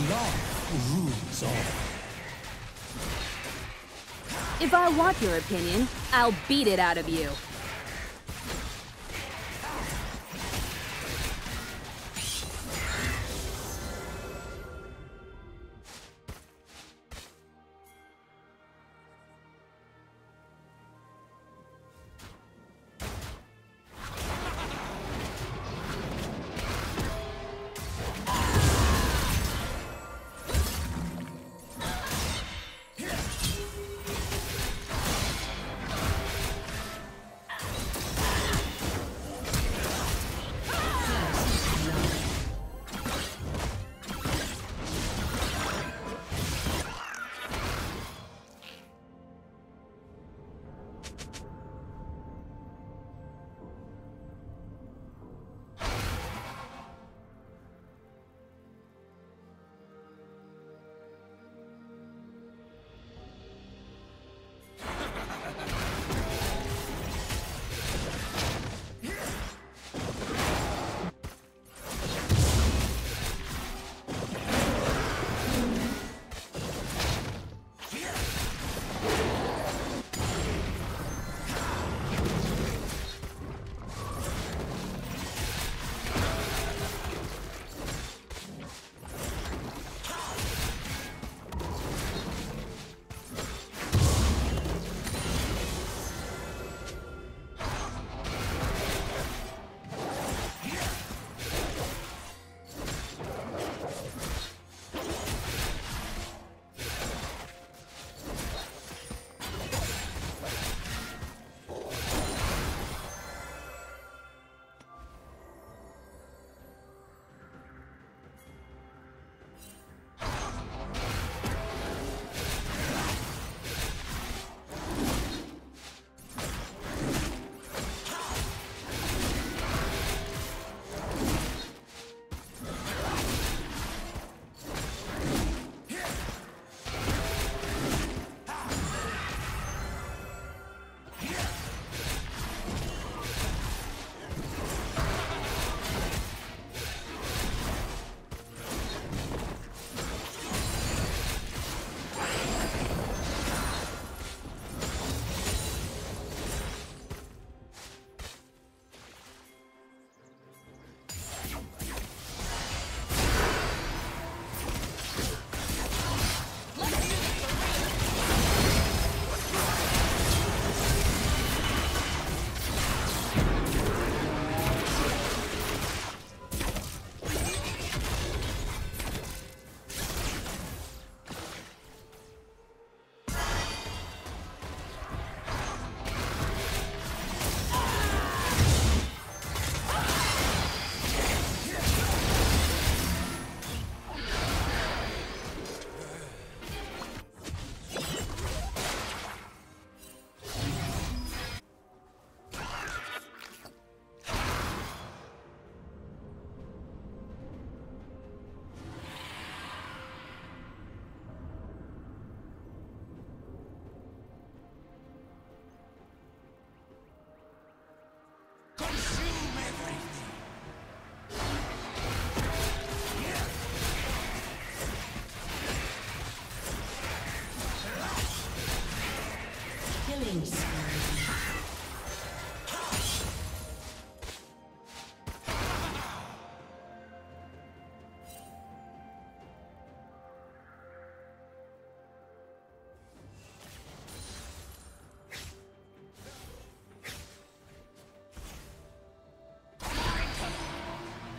Love rules all. If I want your opinion, I'll beat it out of you.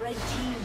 Red team